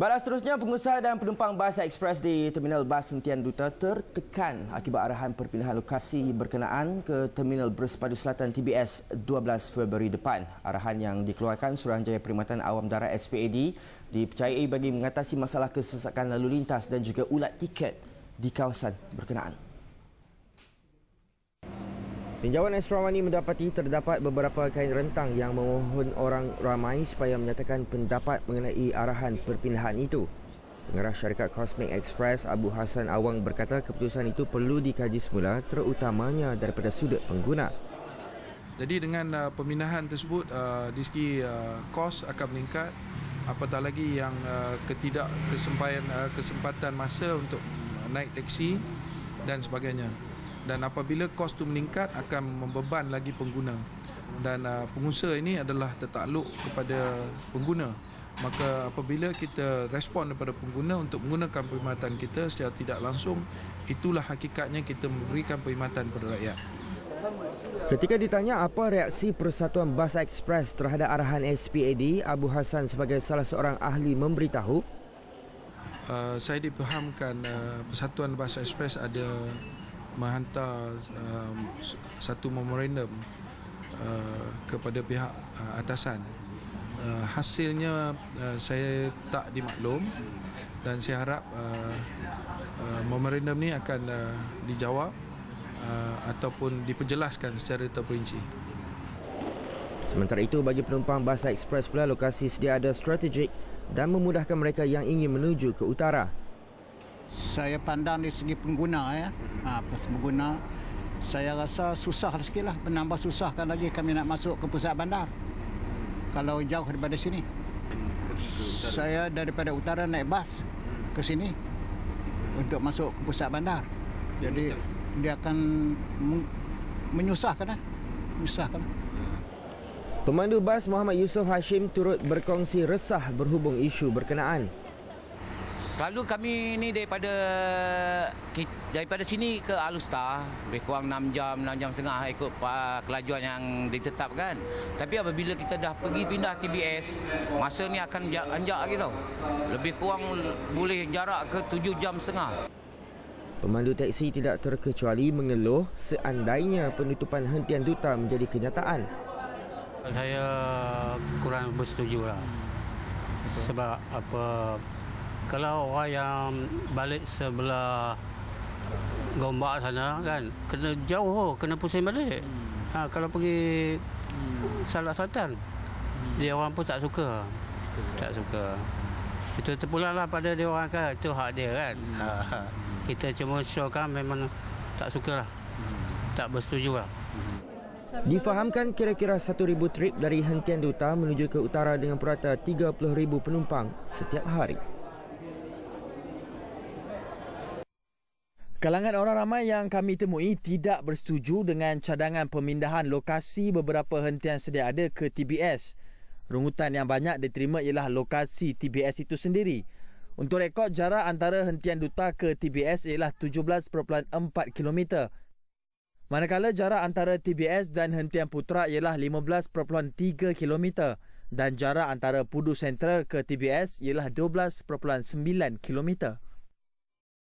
Balas seterusnya, pengusaha dan penumpang bas ekspres di Terminal Bas Hentian Duta tertekan akibat arahan perpindahan lokasi berkenaan ke Terminal Bersepadu Selatan TBS 12 Februari depan. Arahan yang dikeluarkan Suruhanjaya Perkhidmatan Awam Darat SPAD dipercayai bagi mengatasi masalah kesesakan lalu lintas dan juga ulat tiket di kawasan berkenaan. Tinjauan Esrawani mendapati terdapat beberapa kain rentang yang memohon orang ramai supaya menyatakan pendapat mengenai arahan perpindahan itu. Pengarah syarikat Cosmic Express Abu Hassan Awang berkata keputusan itu perlu dikaji semula terutamanya daripada sudut pengguna. Jadi dengan uh, pemindahan tersebut uh, di segi uh, kos akan meningkat apatah lagi yang uh, ketidak kesempatan uh, kesempatan masa untuk naik teksi dan sebagainya dan apabila kos itu meningkat akan membeban lagi pengguna. Dan uh, pengusaha ini adalah tertakluk kepada pengguna. Maka apabila kita respon daripada pengguna untuk menggunakan perkhidmatan kita secara tidak langsung itulah hakikatnya kita memberikan perkhidmatan kepada rakyat. Ketika ditanya apa reaksi Persatuan Bas Ekspres terhadap arahan SPAD, Abu Hassan sebagai salah seorang ahli memberitahu, uh, saya dipahamkan uh, Persatuan Bas Ekspres ada menghantar um, satu memorandum uh, kepada pihak uh, atasan. Uh, hasilnya uh, saya tak dimaklum dan saya harap uh, uh, memorandum ni akan uh, dijawab uh, ataupun diperjelaskan secara terperinci. Sementara itu bagi penumpang bas ekspres pula lokasi sedia ada strategik dan memudahkan mereka yang ingin menuju ke utara saya pandang dari segi pengguna ya. Ha, plus pengguna saya rasa susah sikit lah. Menambah susahkan lagi kami nak masuk ke pusat bandar. Kalau jauh daripada sini. Saya daripada utara naik bas ke sini untuk masuk ke pusat bandar. Jadi dia akan menyusahkan lah. Menyusahkan Pemandu bas Muhammad Yusof Hashim turut berkongsi resah berhubung isu berkenaan Selalu kami ni daripada daripada sini ke Alustar lebih kurang 6 jam, 6 jam setengah ikut kelajuan yang ditetapkan. Tapi apabila kita dah pergi pindah TBS, masa ni akan anjak lagi tau. Lebih kurang boleh jarak ke 7 jam setengah. Pemandu teksi tidak terkecuali mengeluh seandainya penutupan hentian duta menjadi kenyataan. Saya kurang bersetuju lah. Sebab apa kalau orang yang balik sebelah Gombak sana kan kena jauh oh, kena pusing balik. Hmm. Ha, kalau pergi hmm. Salak Selatan hmm. dia orang pun tak suka. suka. Tak suka. Itu terpulanglah pada dia orang kan. Itu hak dia kan. Hmm. Ha, kita cuma showkan memang tak suka lah. Hmm. Tak bersetuju lah. Difahamkan kira-kira 1,000 trip dari hentian duta menuju ke utara dengan purata 30,000 penumpang setiap hari. Kalangan orang ramai yang kami temui tidak bersetuju dengan cadangan pemindahan lokasi beberapa hentian sedia ada ke TBS. Rungutan yang banyak diterima ialah lokasi TBS itu sendiri. Untuk rekod jarak antara hentian duta ke TBS ialah 17.4 km. Manakala jarak antara TBS dan hentian putra ialah 15.3 km dan jarak antara Pudu Sentral ke TBS ialah 12.9 km.